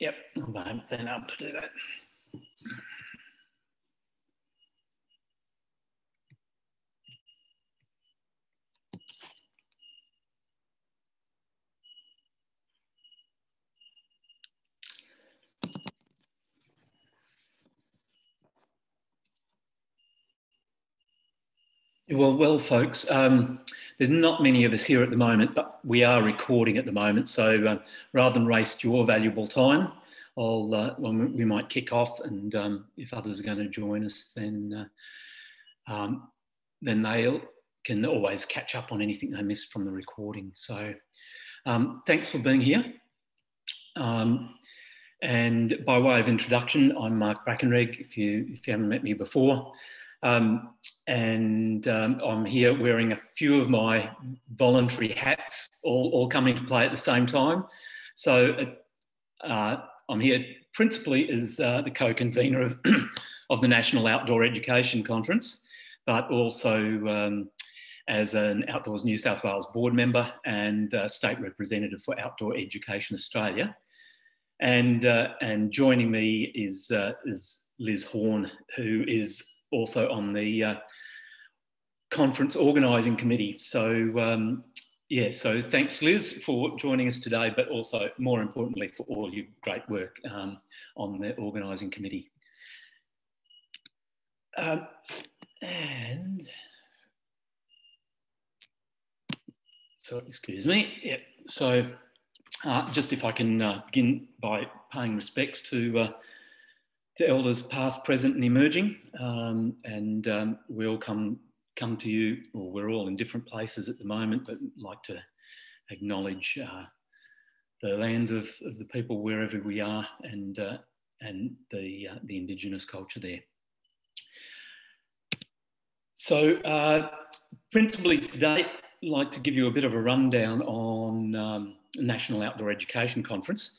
Yep, I haven't been able to do that. Well, well, folks, um, there's not many of us here at the moment, but we are recording at the moment. So uh, rather than waste your valuable time, I'll, uh, well, we might kick off, and um, if others are going to join us, then uh, um, then they can always catch up on anything they missed from the recording. So um, thanks for being here. Um, and by way of introduction, I'm Mark Brackenreg. If you if you haven't met me before. And um, I'm here wearing a few of my voluntary hats, all, all coming to play at the same time. So uh, I'm here principally as uh, the co-convener of, of the National Outdoor Education Conference, but also um, as an Outdoors New South Wales board member and uh, state representative for Outdoor Education Australia. And, uh, and joining me is, uh, is Liz Horn, who is also on the uh, conference organising committee. So um, yeah, so thanks Liz for joining us today, but also more importantly for all your great work um, on the organising committee. Um, and so excuse me. Yeah. So uh, just if I can uh, begin by paying respects to uh, to elders past, present, and emerging. Um, and um, we all come come to you, or we're all in different places at the moment, but like to acknowledge uh, the lands of, of the people wherever we are, and uh, and the uh, the indigenous culture there. So, uh, principally today, I'd like to give you a bit of a rundown on um, National Outdoor Education Conference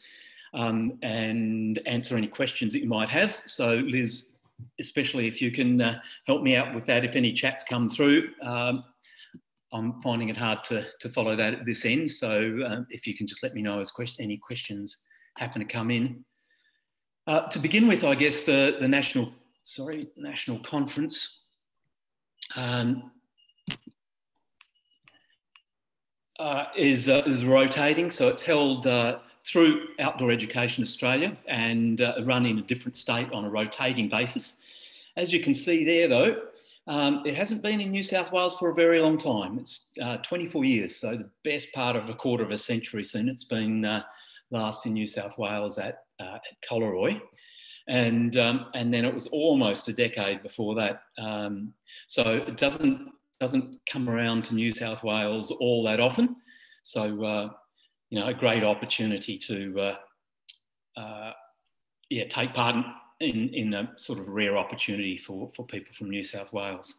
um, and answer any questions that you might have. So Liz, especially if you can uh, help me out with that, if any chats come through, um, I'm finding it hard to, to follow that at this end. So uh, if you can just let me know as question, any questions happen to come in. Uh, to begin with, I guess the, the national, sorry, national conference um, uh, is, uh, is rotating. So it's held uh, through Outdoor Education Australia and uh, run in a different state on a rotating basis. As you can see there though, um, it hasn't been in New South Wales for a very long time. It's uh, 24 years, so the best part of a quarter of a century since it's been uh, last in New South Wales at, uh, at Collaroy. And, um, and then it was almost a decade before that. Um, so it doesn't, doesn't come around to New South Wales all that often. So uh, you know, a great opportunity to, uh, uh, yeah, take part in, in a sort of rare opportunity for, for people from New South Wales.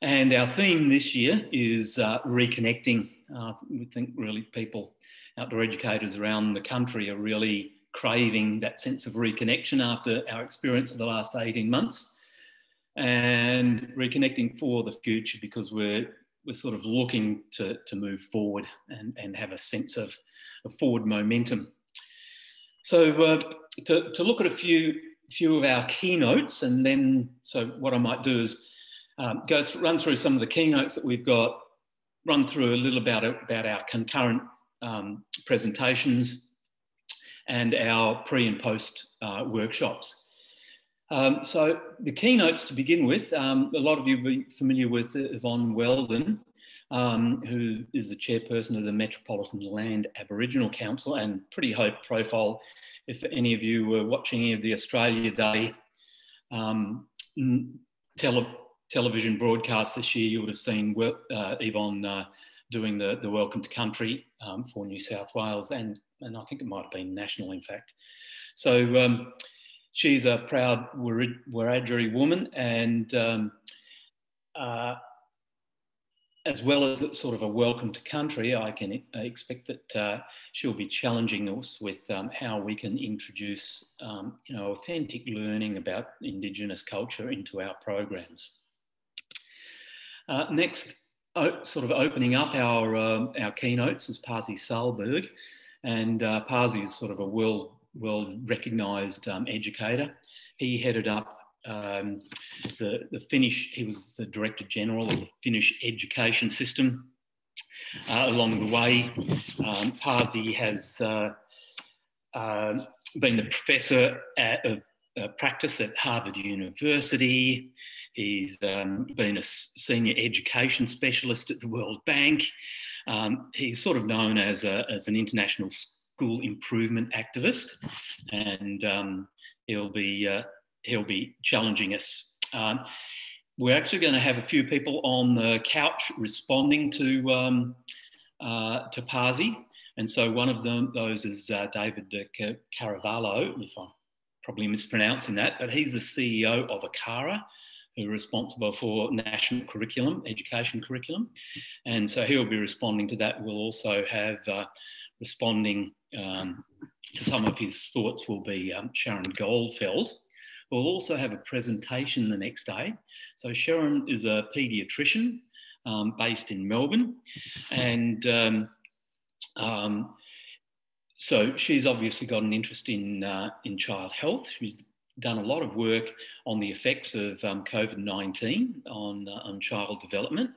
And our theme this year is uh, reconnecting. Uh, we think really people, outdoor educators around the country are really craving that sense of reconnection after our experience of the last 18 months and reconnecting for the future because we're we're sort of looking to, to move forward and, and have a sense of, of forward momentum. So uh, to, to look at a few, few of our keynotes and then, so what I might do is um, go th run through some of the keynotes that we've got, run through a little about, about our concurrent um, presentations and our pre and post uh, workshops. Um, so the keynotes to begin with, um, a lot of you will be familiar with Yvonne Weldon, um, who is the chairperson of the Metropolitan Land Aboriginal Council and pretty high profile. If any of you were watching any of the Australia Day um, tele television broadcast this year, you would have seen uh, Yvonne uh, doing the, the Welcome to Country um, for New South Wales and, and I think it might have been national in fact. So um, she's a proud Wiradjuri woman and um, uh, as well as sort of a welcome to country, I can expect that uh, she'll be challenging us with um, how we can introduce, um, you know, authentic learning about Indigenous culture into our programs. Uh, next, sort of opening up our, um, our keynotes is Pasi Sahlberg, And uh, Pasi is sort of a world, world recognised um, educator. He headed up um, the, the Finnish, he was the Director General of the Finnish education system. Uh, along the way, um, Pasi has uh, uh, been the professor at, of uh, practice at Harvard University. He's um, been a senior education specialist at the World Bank. Um, he's sort of known as, a, as an international school improvement activist, and um, he'll be uh, he'll be challenging us. Um, we're actually going to have a few people on the couch responding to um, uh, to Pasi, and so one of them those is uh, David Caravallo, if I'm probably mispronouncing that, but he's the CEO of ACARA, who are responsible for national curriculum, education curriculum. And so he'll be responding to that. We'll also have uh, responding um, to some of his thoughts will be um, Sharon Goldfeld. We'll also have a presentation the next day. So Sharon is a paediatrician um, based in Melbourne. And um, um, so she's obviously got an interest in, uh, in child health. She's done a lot of work on the effects of um, COVID 19 on, uh, on child development.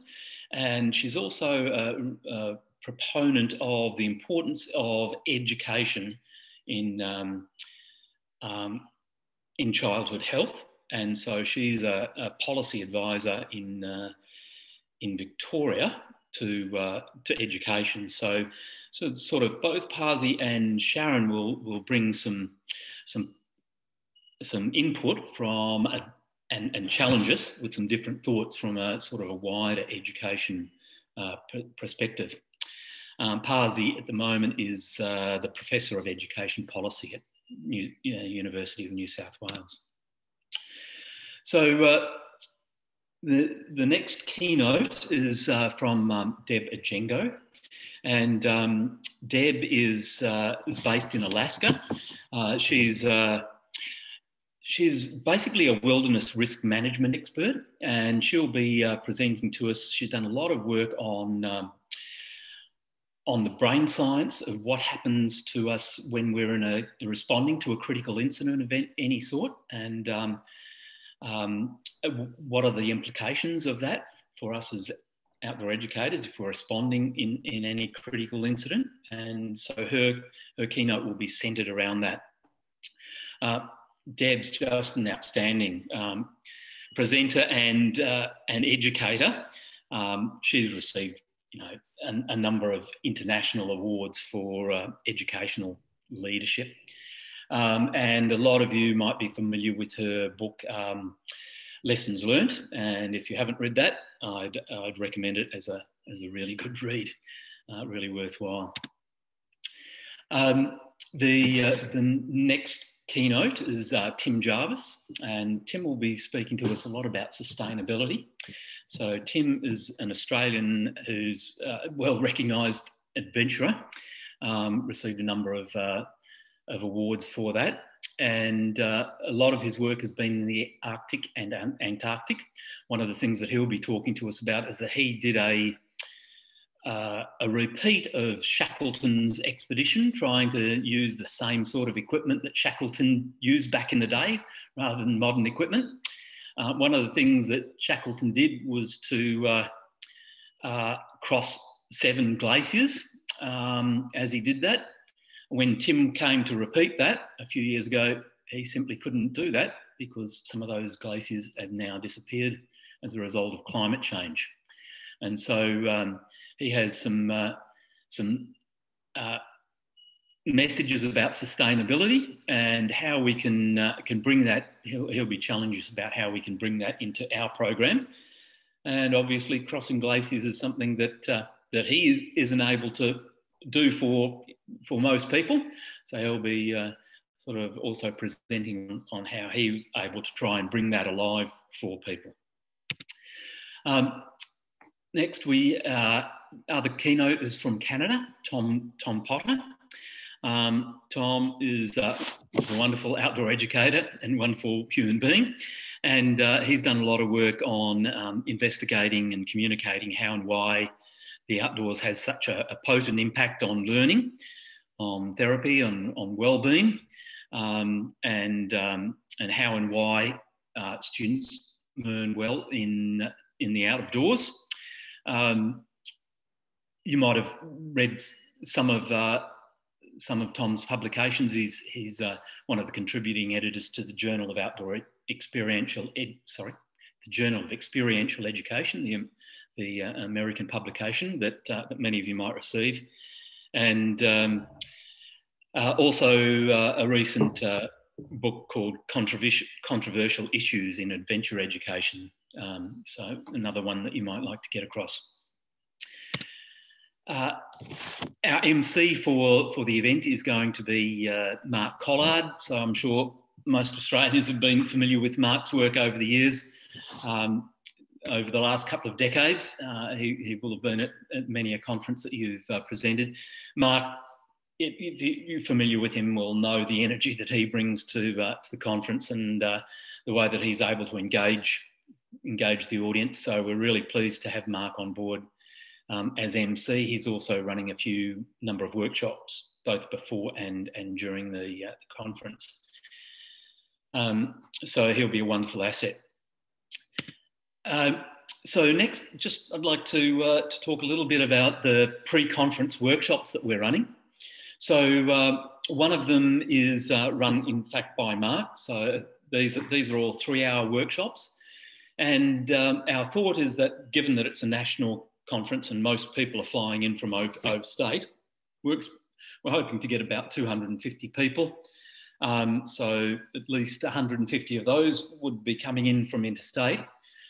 And she's also a, a, proponent of the importance of education in, um, um, in childhood health. And so she's a, a policy advisor in, uh, in Victoria to, uh, to education. So, so sort of both Pasi and Sharon will, will bring some, some some input from a, and, and challenge us with some different thoughts from a sort of a wider education uh, perspective. Um, Pasi at the moment is uh, the Professor of Education Policy at New, uh, University of New South Wales. So uh, the, the next keynote is uh, from um, Deb Ajango. And um, Deb is, uh, is based in Alaska. she's She's basically a wilderness risk management expert, and she'll be uh, presenting to us. She's done a lot of work on um, on the brain science of what happens to us when we're in a responding to a critical incident event any sort, and um, um, what are the implications of that for us as outdoor educators if we're responding in, in any critical incident. And so her her keynote will be centered around that. Uh, Deb's just an outstanding um, presenter and uh, an educator. Um, she's received, you know, a, a, number of international awards for uh, educational leadership. Um, and a lot of you might be familiar with her book, um, Lessons Learned. And if you haven't read that, I'd, I'd recommend it as a, as a really good read, uh, really worthwhile. Um, the, uh, the next keynote is uh, Tim Jarvis, and Tim will be speaking to us a lot about sustainability. So, Tim is an Australian who's uh, well recognised adventurer, um, received a number of, uh, of awards for that. And uh, a lot of his work has been in the Arctic and Antarctic. One of the things that he'll be talking to us about is that he did a uh, a repeat of Shackleton's expedition, trying to use the same sort of equipment that Shackleton used back in the day rather than modern equipment. Uh, one of the things that Shackleton did was to uh, uh cross seven glaciers um, as he did that. When Tim came to repeat that a few years ago, he simply couldn't do that because some of those glaciers have now disappeared as a result of climate change. And so um, he has some uh, some uh, messages about sustainability and how we can uh, can bring that. He'll, he'll be challenging us about how we can bring that into our program. And obviously, crossing glaciers is something that uh, that he is, isn't able to do for for most people. So he'll be uh, sort of also presenting on how he was able to try and bring that alive for people. Um, next, we uh, other keynote is from Canada, Tom, Tom Potter. Um, Tom is, uh, is, a wonderful outdoor educator and wonderful human being. And uh, he's done a lot of work on um, investigating and communicating how and why the outdoors has such a, a potent impact on learning. on therapy, on, on well-being, um, and, um, and how and why uh, students learn well in, in the doors. Um, you might have read some of uh, some of Tom's publications. He's he's uh, one of the contributing editors to the Journal of Outdoor Experiential Ed, sorry, the Journal of Experiential Education, the the uh, American publication that uh, that many of you might receive, and um, uh, also uh, a recent book called Controversial, Controversial Issues in Adventure Education. Um, so another one that you might like to get across. Uh, our MC for, for the event is going to be uh, Mark Collard. So I'm sure most Australians have been familiar with Mark's work over the years. Um, over the last couple of decades, uh, he, he, will have been at, at, many a conference that you've uh, presented. Mark, if, you're familiar with him, will know the energy that he brings to, uh, to the conference and uh, the way that he's able to engage engage the audience. So we're really pleased to have Mark on board um, as MC, he's also running a few number of workshops, both before and, and during the, uh, the conference. Um, so he'll be a wonderful asset. Uh, so next, just I'd like to, uh, to talk a little bit about the pre-conference workshops that we're running. So uh, one of them is uh, run, in fact, by Mark. So these, these are all three-hour workshops. And um, our thought is that given that it's a national conference and most people are flying in from over, state. We're, we're hoping to get about 250 people. Um, so at least 150 of those would be coming in from interstate.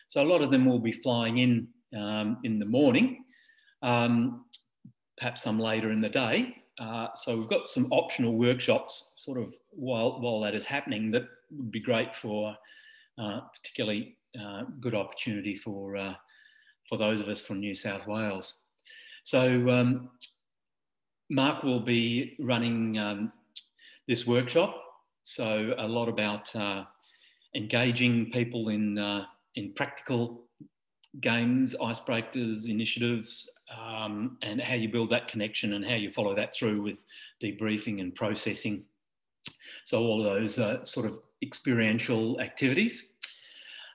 So a lot of them will be flying in um, in the morning, um, perhaps some later in the day. Uh, so we've got some optional workshops sort of while, while that is happening that would be great for uh, particularly uh, good opportunity for uh, for those of us from New South Wales. So um, Mark will be running um, this workshop. So a lot about uh, engaging people in, uh, in practical games, icebreakers, initiatives, um, and how you build that connection and how you follow that through with debriefing and processing. So all of those uh, sort of experiential activities.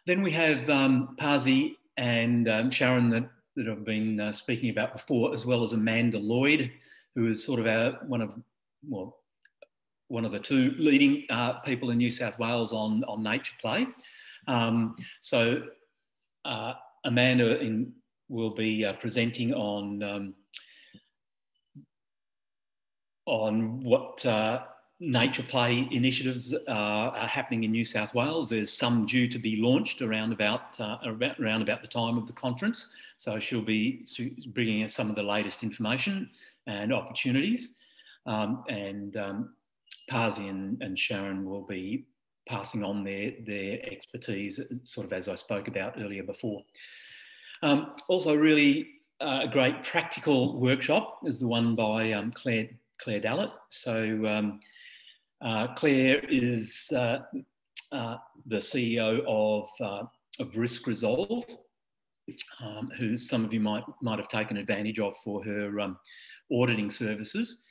Then we have um, Pasi and um, Sharon that, that I've been uh, speaking about before, as well as Amanda Lloyd, who is sort of our, one of, well, one of the two leading uh, people in New South Wales on, on nature play. Um, so uh, Amanda in, will be uh, presenting on um, on what uh, nature play initiatives uh, are happening in New South Wales. There's some due to be launched around about, uh, around about the time of the conference. So she'll be bringing us some of the latest information and opportunities. Um, and um, Pasi and, and, Sharon will be passing on their, their expertise, sort of as I spoke about earlier before. Um, also, really uh, a great practical workshop is the one by um, Claire Claire Dallat. So um, uh, Claire is uh, uh, the CEO of, uh, of Risk Resolve, um, who some of you might, might have taken advantage of for her um, auditing services.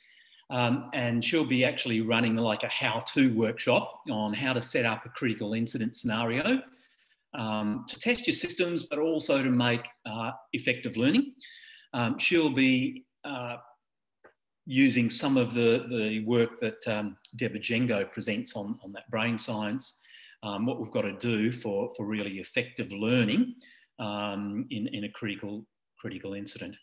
Um, and she'll be actually running like a how-to workshop on how to set up a critical incident scenario um, to test your systems, but also to make uh, effective learning. Um, she'll be uh, using some of the, the work that um, Deb Ajango presents on, on that brain science, um, what we've got to do for, for really effective learning um, in, in a critical, critical incident.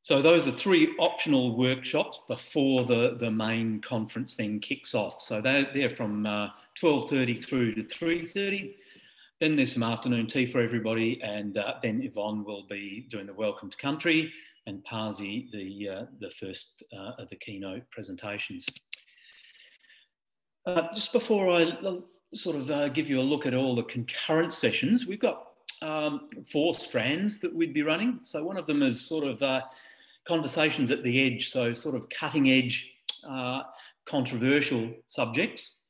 So those are three optional workshops before the, the main conference then kicks off. So they're, they're from uh, 12.30 through to 3.30. Then there's some afternoon tea for everybody and uh, then Yvonne will be doing the welcome to country and Pasi the, uh, the first uh, of the keynote presentations. Uh, just before I uh, sort of uh, give you a look at all the concurrent sessions, we've got um, four strands that we'd be running. So one of them is sort of uh, conversations at the edge, so sort of cutting edge, controversial subjects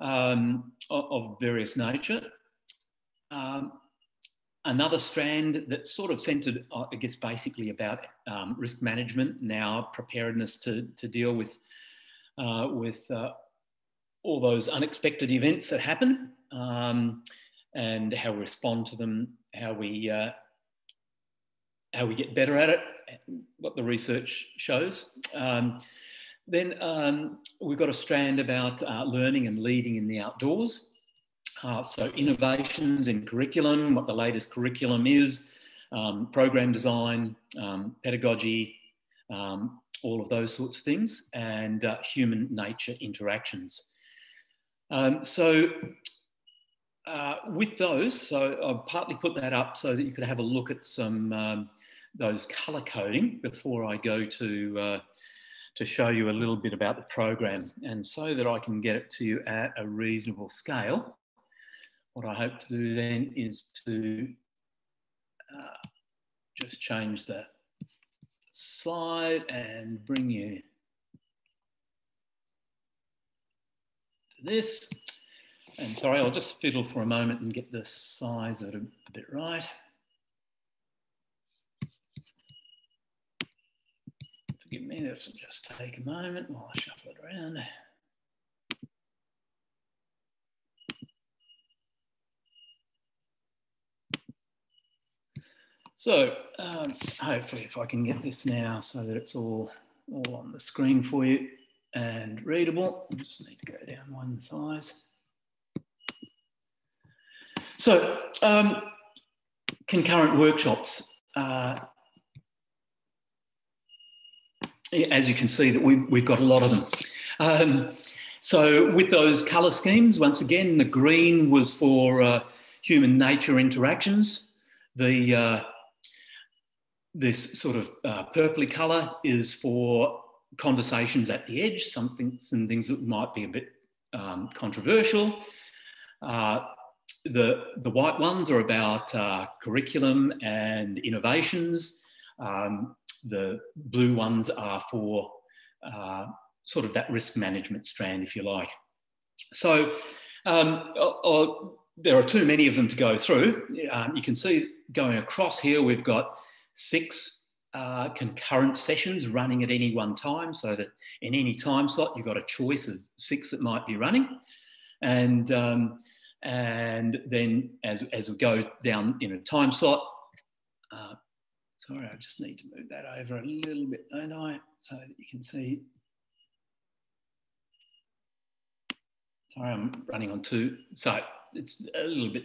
um, of, of, various nature. Um, another strand that's sort of centered, uh, I guess, basically about um, risk management now, preparedness to, to deal with, uh, with uh, all those unexpected events that happen um, and how we respond to them, how we, uh, how we get better at it, what the research shows. Um, then um, we've got a strand about uh, learning and leading in the outdoors. Uh, so innovations in curriculum, what the latest curriculum is, um, program design, um, pedagogy, um, all of those sorts of things, and uh, human nature interactions. Um, so uh, with those, so I've partly put that up so that you could have a look at some um, those colour coding before I go to uh, to show you a little bit about the program. And so that I can get it to you at a reasonable scale, what I hope to do then is to uh, just change the slide and bring you to this. And sorry, I'll just fiddle for a moment and get the size of it a bit right. Forgive me, this will just take a moment while I shuffle it around. So um, hopefully if I can get this now so that it's all, all on the screen for you and readable, I just need to go down one size. So um, concurrent workshops. Uh, as you can see that we, we've got a lot of them. Um, so with those colour schemes, once again, the green was for uh, human nature interactions. The uh, this sort of uh, purpley colour is for conversations at the edge, something, some things that might be a bit um, controversial. Uh, the, the white ones are about uh, curriculum and innovations. Um, the blue ones are for uh, sort of that risk management strand, if you like. So um, there are too many of them to go through. Um, you can see going across here, we've got six uh, concurrent sessions running at any one time so that in any time slot, you've got a choice of six that might be running. And, um, and then as, as we go down in a time slot, uh, Sorry, I just need to move that over a little bit, don't I? So that you can see. Sorry, I'm running on two. So it's a little bit,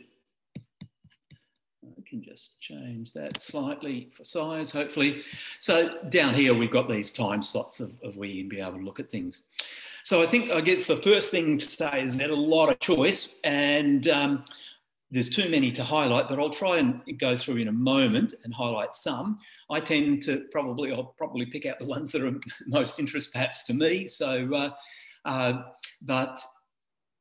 can just change that slightly for size, hopefully. So down here, we've got these time slots of, of where you can be able to look at things. So I think, I guess the first thing to say is that a lot of choice and um, there's too many to highlight, but I'll try and go through in a moment and highlight some. I tend to probably, I'll probably pick out the ones that are most interest perhaps to me. So, uh, uh, but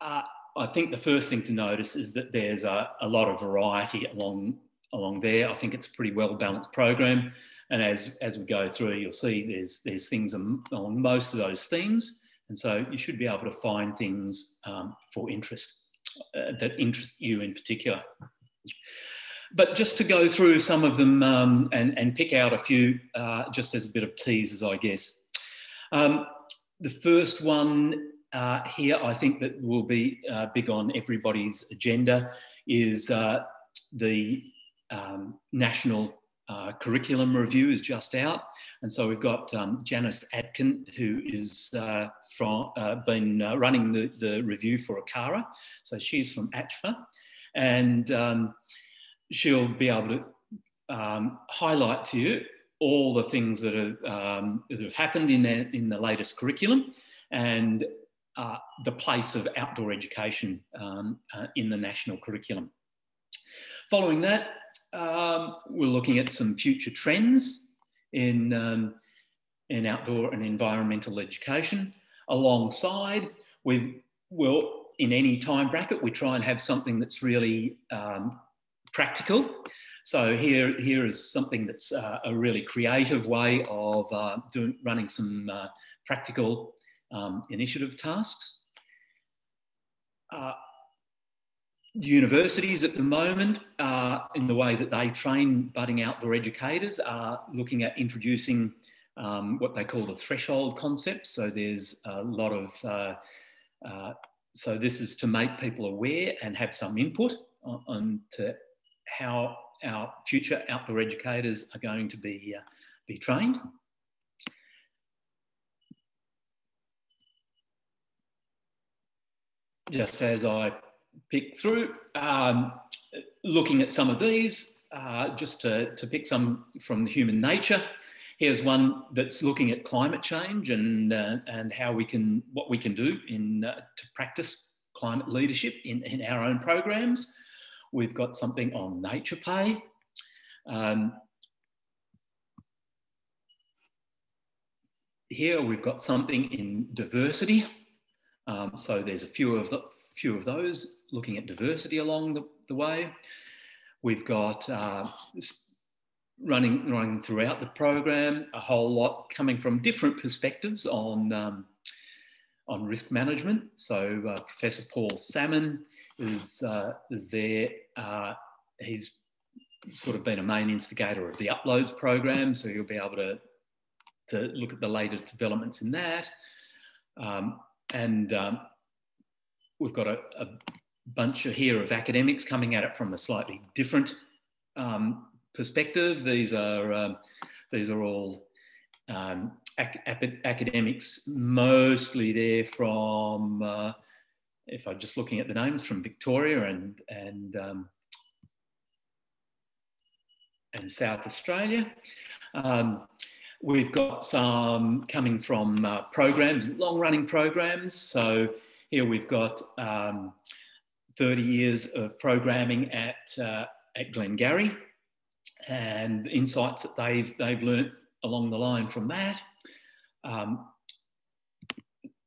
uh, I think the first thing to notice is that there's a, a, lot of variety along along there. I think it's a pretty well balanced program, and as as we go through, you'll see there's there's things along most of those themes, and so you should be able to find things um, for interest uh, that interest you in particular. But just to go through some of them um, and, and pick out a few uh, just as a bit of teasers, I guess. Um, the first one uh, here, I think that will be uh, big on everybody's agenda, is uh, the um, national uh, curriculum review is just out. And so we've got um, Janice Atkin, who is uh, from, uh, been uh, running the, the review for ACARA. So she's from ACFA. And um, she'll be able to um, highlight to you all the things that have, um, that have happened in, the, in the latest curriculum and uh, the place of outdoor education um, uh, in the national curriculum. Following that, um, we're looking at some future trends in, um, in outdoor and environmental education. Alongside, we will, in any time bracket, we try and have something that's really um, practical. So here, here is something that's uh, a really creative way of uh, doing, running some uh, practical um, initiative tasks. Universities at the moment, uh, in the way that they train budding outdoor educators, are looking at introducing um, what they call the threshold concept. So there's a lot of, uh, uh, so this is to make people aware and have some input on, on to how our future outdoor educators are going to be, uh, be trained. Just as I pick through, um, looking at some of these, uh, just to, to pick some from human nature. Here's one that's looking at climate change and, uh, and how we can, what we can do in, uh, to practice climate leadership in, in our own programs. We've got something on nature pay. Um, here we've got something in diversity. Um, so there's a few of the, few of those looking at diversity along the, the way. We've got uh, running, running throughout the program, a whole lot coming from different perspectives on, um, on risk management. So uh, Professor Paul Salmon is, uh, is there. Uh, he's sort of been a main instigator of the UPLOADS program, so you'll be able to, to look at the latest developments in that. Um, and um, we've got a, a, bunch of here of academics coming at it from a slightly different um, perspective. These are um, these are all um, ac academics, mostly there from, uh, if I'm just looking at the names, from Victoria and and um, and South Australia. Um, we've got some coming from uh, programs, long-running programs. So here we've got um, 30 years of programming at, uh, at Glengarry and insights that they've, they've learnt along the line from that. Um,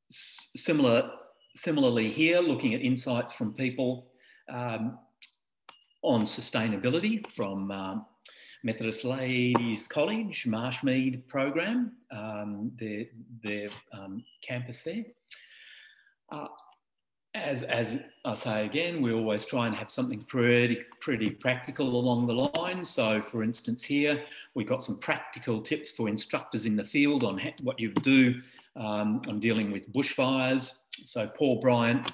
similar, similarly here, looking at insights from people um, on sustainability from um, Methodist Ladies College, Marshmead program, um, their, their um, campus there. Uh, as, as I say again, we always try and have something pretty, pretty practical along the line. So for instance here, we've got some practical tips for instructors in the field on what you do um, on dealing with bushfires. So Paul Bryant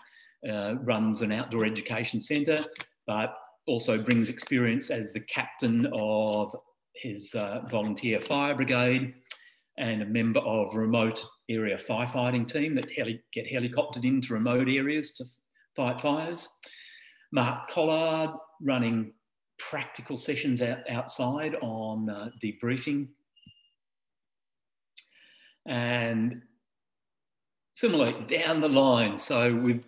uh, runs an outdoor education centre, but also brings experience as the captain of his uh, volunteer fire brigade and a member of remote area firefighting team that heli get helicoptered into remote areas to fight fires. Mark Collard running practical sessions out, outside on uh, debriefing. And similarly, down the line, so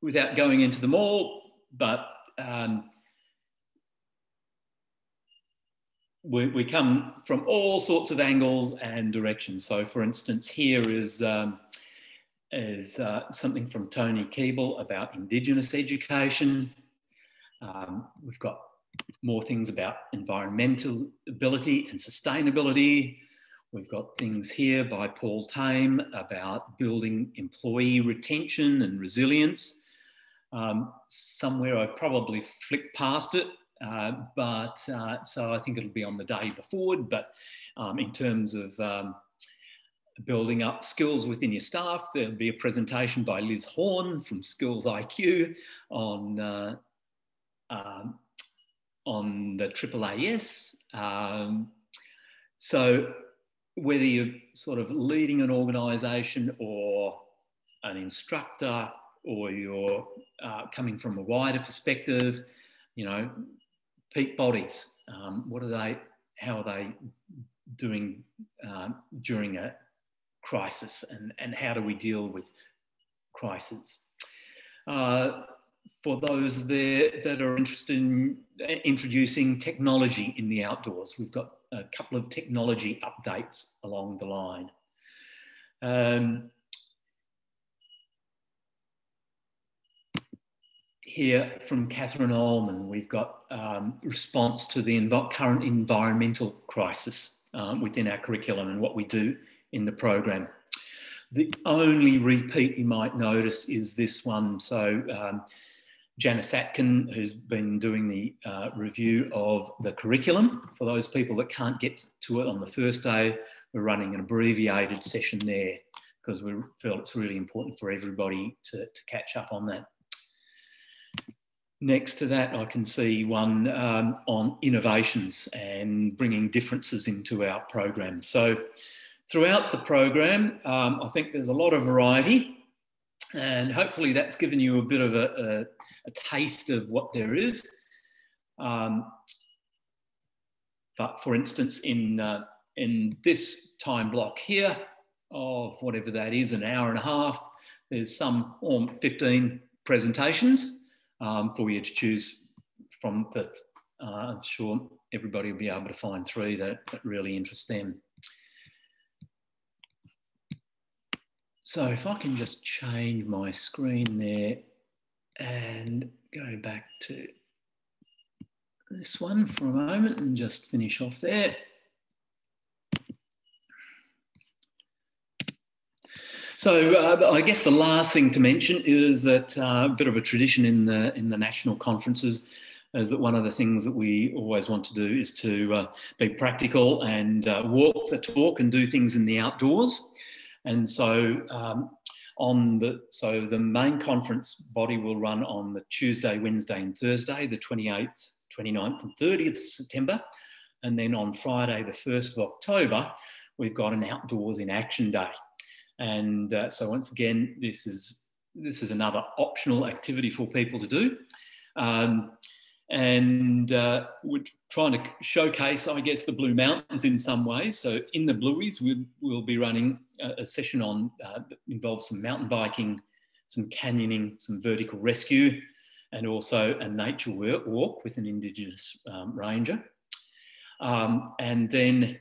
without going into them all, but um, we, we, come from all sorts of angles and directions. So, for instance, here is, um, is uh, something from Tony Keeble about Indigenous education. Um, we've got more things about environmental ability and sustainability. We've got things here by Paul Tame about building employee retention and resilience. Um, somewhere I've probably flicked past it uh, but uh, so I think it'll be on the day before. But um, in terms of um, building up skills within your staff, there'll be a presentation by Liz Horn from Skills IQ on uh, um, on the AAAS. Um, so whether you're sort of leading an organisation or an instructor or you're uh, coming from a wider perspective, you know, peak bodies. Um, what are they? How are they doing um, during a crisis, and and how do we deal with crises? Uh, for those there that are interested in introducing technology in the outdoors, we've got a couple of technology updates along the line. Um, here from Catherine Ullman, we've got um, response to the current environmental crisis um, within our curriculum and what we do in the program. The only repeat you might notice is this one. So um, Janice Atkin, who's been doing the uh, review of the curriculum. For those people that can't get to it on the first day, we're running an abbreviated session there because we feel it's really important for everybody to, to catch up on that. Next to that, I can see one um, on innovations and bringing differences into our program. So throughout the program, um, I think there's a lot of variety and hopefully that's given you a bit of a, a, a taste of what there is. Um, but for instance, in, uh, in this time block here of whatever that is, an hour and a half, there's some um, 15 presentations um, for you to choose from that. Uh, I'm sure everybody will be able to find three that, that really interest them. So if I can just change my screen there and go back to this one for a moment and just finish off there. So uh, I guess the last thing to mention is that uh, a bit of a tradition in the in the national conferences is that one of the things that we always want to do is to uh, be practical and uh, walk the talk and do things in the outdoors. And so um, on the so the main conference body will run on the Tuesday, Wednesday, and Thursday, the 28th, 29th, and 30th of September. And then on Friday, the 1st of October, we've got an outdoors in action day. And uh, so once again, this is this is another optional activity for people to do. Um, and uh, we're trying to showcase, I guess, the Blue Mountains in some ways. So in the Blueies, we'll, we'll be running a, a session on uh, that involves some mountain biking, some canyoning, some vertical rescue, and also a nature walk with an Indigenous um, ranger. Um, and then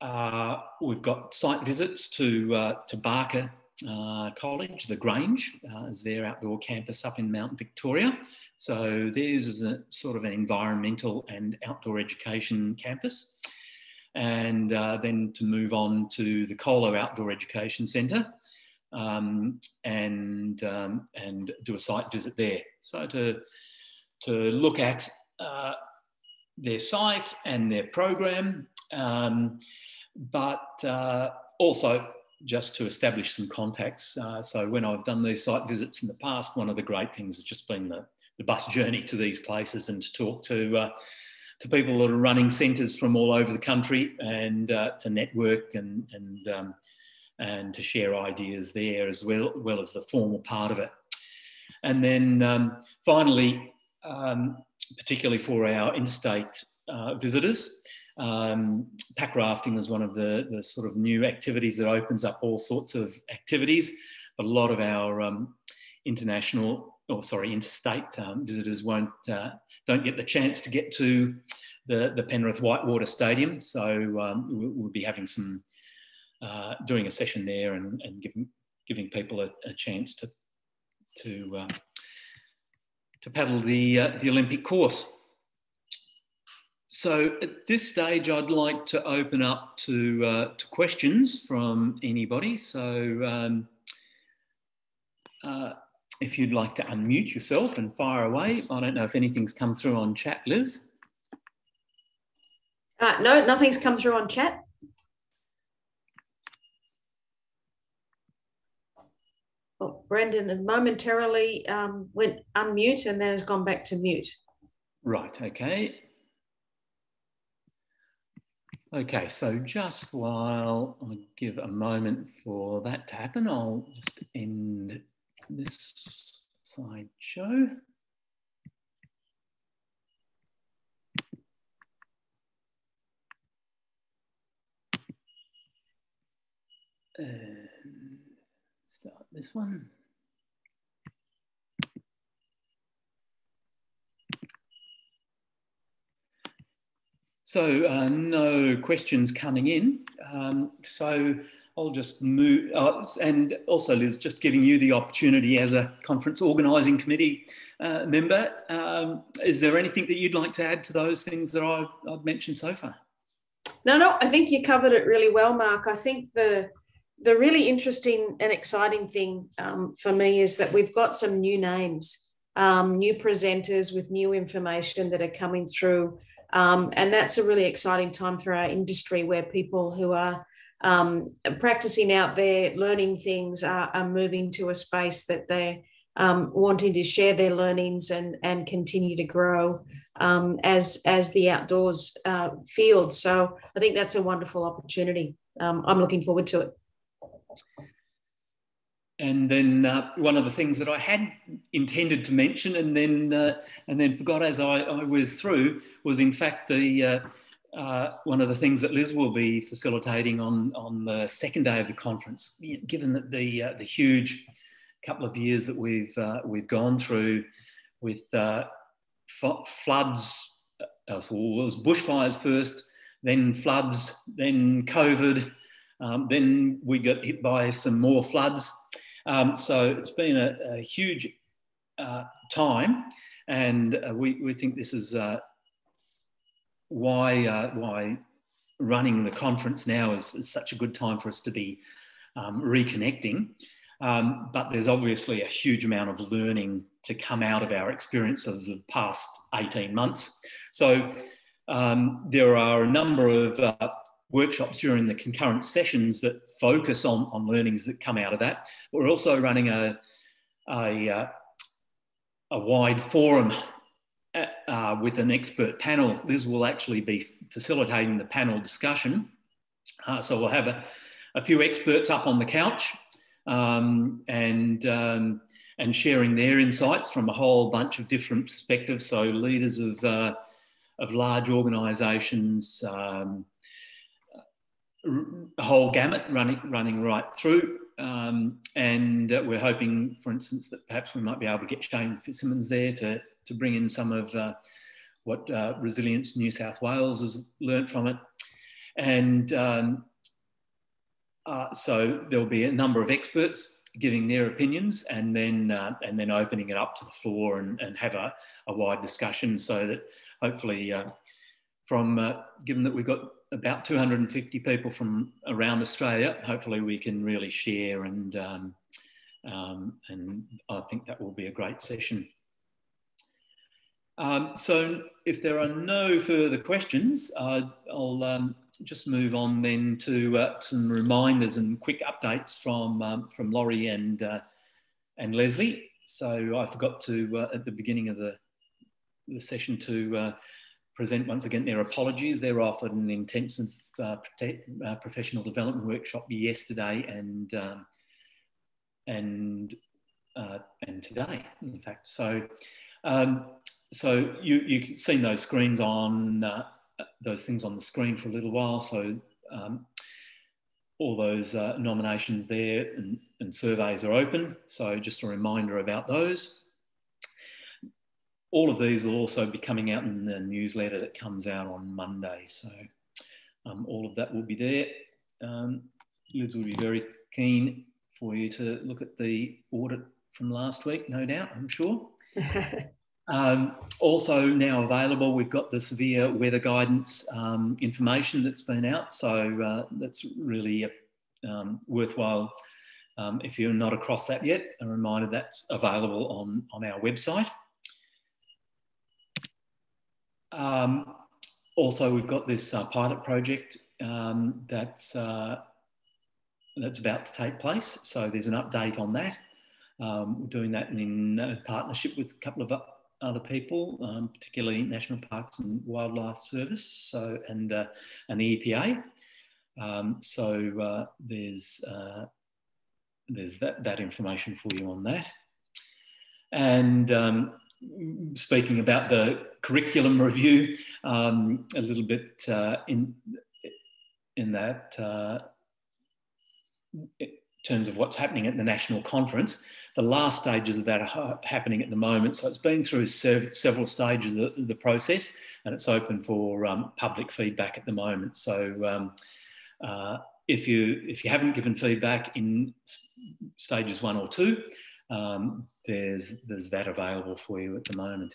uh, we've got site visits to, uh, to Barker uh, College, the Grange, uh, is their outdoor campus up in Mount Victoria. So theirs is a sort of an environmental and outdoor education campus. And uh, then to move on to the Colo Outdoor Education Centre um, and, um, and do a site visit there. So to, to look at uh, their site and their program, um, but uh, also just to establish some contacts. Uh, so when I've done these site visits in the past, one of the great things has just been the, the bus journey to these places and to talk to uh, to people that are running centres from all over the country and uh, to network and and um, and to share ideas there as well, well as the formal part of it. And then um, finally, um, particularly for our interstate uh, visitors, um, pack rafting is one of the, the sort of new activities that opens up all sorts of activities. But a lot of our um, international, or sorry, interstate um, visitors won't uh, don't get the chance to get to the, the Penrith Whitewater Stadium. So um, we'll be having some uh, doing a session there and, and giving giving people a, a chance to to uh, to paddle the uh, the Olympic course. So at this stage, I'd like to open up to, uh, to questions from anybody. So um, uh, if you'd like to unmute yourself and fire away. I don't know if anything's come through on chat, Liz. Uh, no, nothing's come through on chat. Well, Brendan momentarily um, went unmute and then has gone back to mute. Right, okay. Okay, so just while I give a moment for that to happen, I'll just end this slideshow. And start this one. So uh, no questions coming in. Um, so I'll just move, uh, and also Liz, just giving you the opportunity as a conference organising committee uh, member. Um, is there anything that you'd like to add to those things that I've, I've, mentioned so far? No, no, I think you covered it really well, Mark. I think the the really interesting and exciting thing um, for me is that we've got some new names um, new presenters with new information that are coming through. Um, and that's a really exciting time for our industry where people who are um, practicing out there, learning things, are, are, moving to a space that they're um, wanting to share their learnings and, and continue to grow um, as, as the outdoors uh, field. So I think that's a wonderful opportunity. Um, I'm looking forward to it. And then uh, one of the things that I had intended to mention and then uh, and then forgot as I, I, was through was in fact the uh, uh, one of the things that Liz will be facilitating on on the second day of the conference. Given that the uh, the huge couple of years that we've uh, we've gone through with floods, well, it was bushfires first, then floods, then COVID, um, then we got hit by some more floods um, so it's been a, a huge uh, time, and uh, we, we think this is uh, why, uh, why running the conference now is, is, such a good time for us to be um, reconnecting. Um, but there's obviously a huge amount of learning to come out of our experiences of the past 18 months. So um, there are a number of uh, workshops during the concurrent sessions that focus on, on learnings that come out of that. We're also running a, a, uh, a wide forum uh, uh, with an expert panel. Liz will actually be facilitating the panel discussion. Uh, so we'll have a, a, few experts up on the couch um, and, um, and sharing their insights from a whole bunch of different perspectives. So leaders of, uh, of large organisations, um, whole gamut running running right through. Um, and uh, we're hoping, for instance, that perhaps we might be able to get Shane Fitzsimmons there to, to bring in some of uh, what uh, Resilience New South Wales has learnt from it. And um, uh, so there'll be a number of experts giving their opinions and then, uh, and then opening it up to the floor and, and have a, a wide discussion so that hopefully uh, from, given that we've got about 250 people from around Australia. Hopefully, we can really share, and um, um, and I think that will be a great session. Um, so, if there are no further questions, uh, I'll um, just move on then to uh, some reminders and quick updates from um, from Laurie and uh, and Leslie. So, I forgot to uh, at the beginning of the the session to uh, present once again their apologies. They were offered an intensive uh, uh, professional development workshop yesterday and um, and uh, and today, in fact. So um, so you you've seen those screens on uh, those things on the screen for a little while. So um, all those uh, nominations there and, and surveys are open. So just a reminder about those all of these will also be coming out in the newsletter that comes out on Monday. So um, all of that will be there. Um, Liz will be very keen for you to look at the audit from last week, no doubt, I'm sure. um, also now available, we've got the severe weather guidance um, information that's been out. So uh, that's really um, worthwhile. Um, if you're not across that yet, a reminder that's available on, on our website. Um, also, we've got this uh, pilot project um, that's, uh, that's about to take place. So there's an update on that. Um, we're doing that in uh, partnership with a couple of other people, um, particularly National Parks and Wildlife Service so, and, uh, and the EPA. Um, so uh, there's, uh, there's that, that information for you on that. And um, speaking about the curriculum review um, a little bit uh, in in that uh, in terms of what's happening at the national conference. The last stages of that are happening at the moment, so it's been through sev several stages of the, the, process, and it's open for um, public feedback at the moment. So. Um, uh, if you if you haven't given feedback in stages one or two, um, there's there's that available for you at the moment.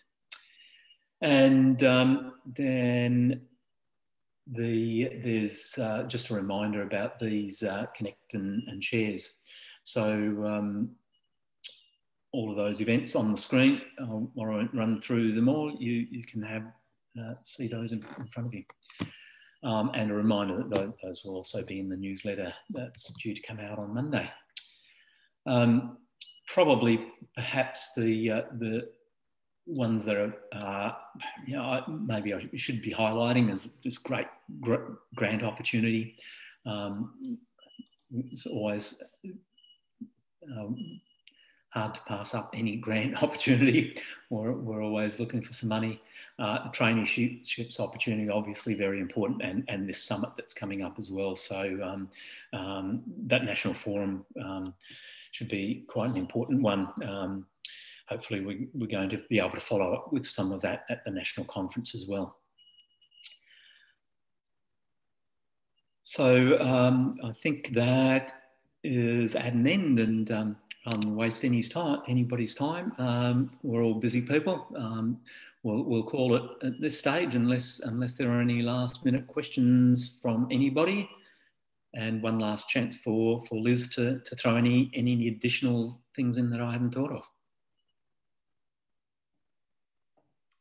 And um, then the there's uh, just a reminder about these uh, connect and, and shares. So um, all of those events on the screen. I won't run through them all. You, you can have uh, see those in, in, front of you. Um, and a reminder that those will also be in the newsletter that's due to come out on Monday. Um, probably, perhaps the uh, the ones that are, uh, you know, maybe I should be highlighting as this great gr grant opportunity. Um, it's always um, hard to pass up any grant opportunity. We're, we're always looking for some money. Uh, traineeships opportunity, obviously very important, and, and this summit that's coming up as well. So um, um, that national forum um, should be quite an important one. Hopefully we, we're going to be able to follow up with some of that at the national conference as well. So um, I think that is at an end and um, um, waste any time, anybody's time. Um, we're all busy people. Um, we'll, we'll call it at this stage unless, unless there are any last minute questions from anybody. And one last chance for, for Liz to, to throw any, any additional things in that I haven't thought of.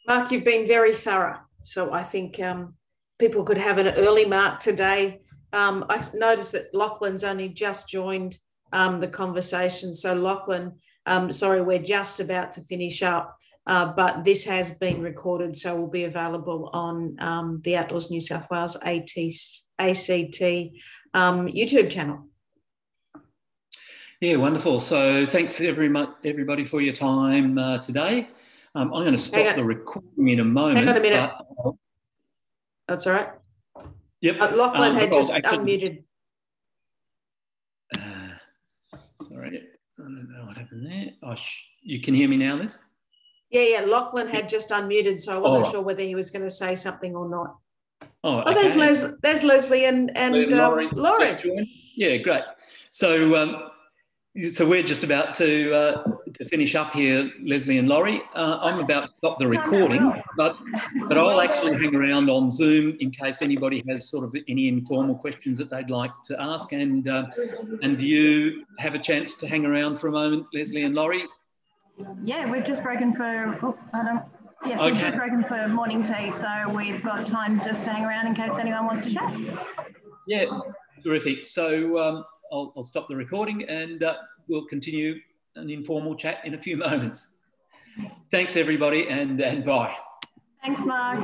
Mark, you've been very thorough. So I think um, people could have an early mark today. Um, I noticed that Lachlan's only just joined um, the conversation. So, Lachlan, um, sorry, we're just about to finish up, uh, but this has been recorded, so will be available on um, the Outdoors New South Wales AT, ACT um, YouTube channel. Yeah, wonderful. So, thanks every much, everybody for your time uh, today. Um, I'm going to stop the recording in a moment. Hang on a minute. But... That's all right. Yep. Uh, Lachlan um, had just unmuted. Sorry, I don't know what happened there. Oh, you can hear me now, Liz? Yeah, yeah. Lachlan had just unmuted, so I wasn't right. sure whether he was going to say something or not. Oh, okay. oh there's, Les- there's Leslie and, and um, Laurie. Yeah, great. So, um, so we're just about to uh, to finish up here, Leslie and Laurie. Uh, I'm about to stop the recording, but but I'll actually hang around on Zoom in case anybody has sort of any informal questions that they'd like to ask. And uh, and do you have a chance to hang around for a moment, Leslie and Laurie? Yeah, we've just broken for. Oh, Yes, okay. we've just broken for morning tea, so we've got time just to hang around in case anyone wants to chat. Yeah, terrific. So. Um, I'll, I'll stop the recording and uh, we'll continue an informal chat in a few moments. Thanks, everybody, and, and bye. Thanks, Mark.